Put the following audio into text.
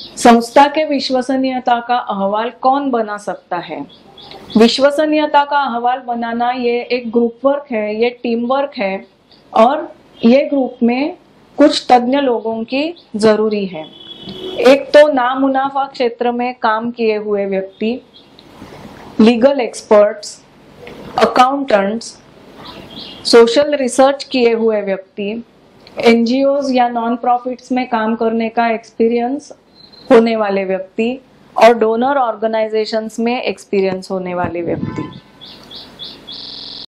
संस्था के विश्वसनीयता का अहवाल कौन बना सकता है? विश्वसनीयता का अहवाल बनाना ये एक ग्रुप वर्क है, ये टीम वर्क है और ये ग्रुप में कुछ तज्ञ लोगों की ज़रूरी है। एक तो नामुनाफा क्षेत्र में काम किए हुए व्यक्ति legal experts accountants social research किए हुए व्यक्ति एनजीओ या नॉन प्रॉफिट्स में काम करने का एक्सपीरियंस होने वाले व्यक्ति और डोनर ऑर्गेनाइजेशंस में एक्सपीरियंस होने वाले व्यक्ति।